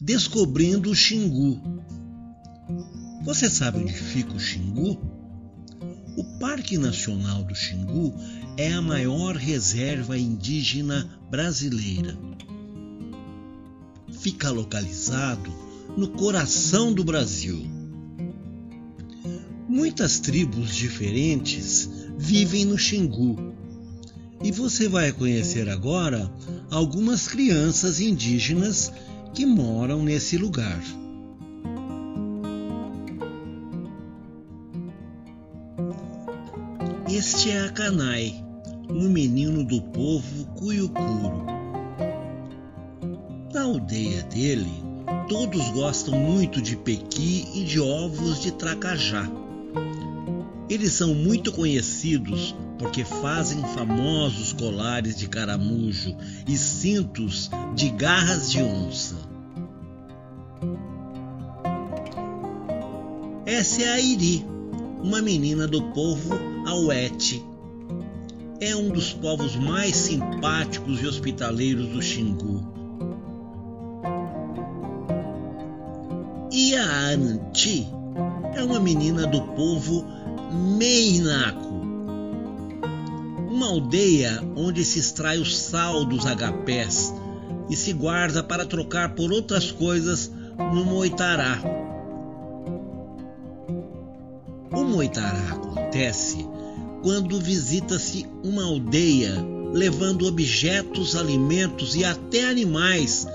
descobrindo o Xingu. Você sabe onde fica o Xingu? O Parque Nacional do Xingu é a maior reserva indígena brasileira. Fica localizado no coração do Brasil. Muitas tribos diferentes vivem no Xingu. E você vai conhecer agora algumas crianças indígenas que moram nesse lugar. Este é Akanai, um menino do povo Cuyucuro. Na aldeia dele, todos gostam muito de pequi e de ovos de tracajá. Eles são muito conhecidos porque fazem famosos colares de caramujo e cintos de garras de onça. Essa é a Iri, uma menina do povo Auete. É um dos povos mais simpáticos e hospitaleiros do Xingu. E a Ananti é uma menina do povo Meinaco, uma aldeia onde se extrai o sal dos agapés e se guarda para trocar por outras coisas no Moitará. O Moitará acontece quando visita-se uma aldeia levando objetos, alimentos e até animais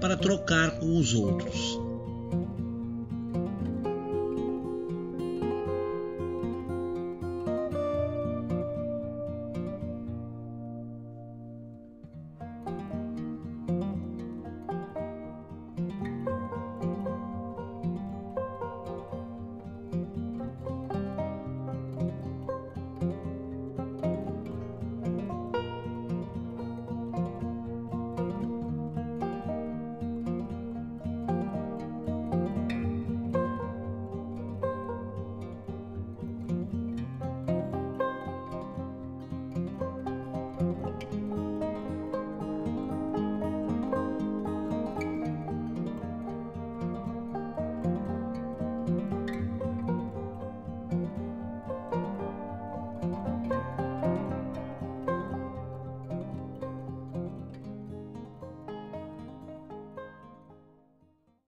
para trocar com os outros.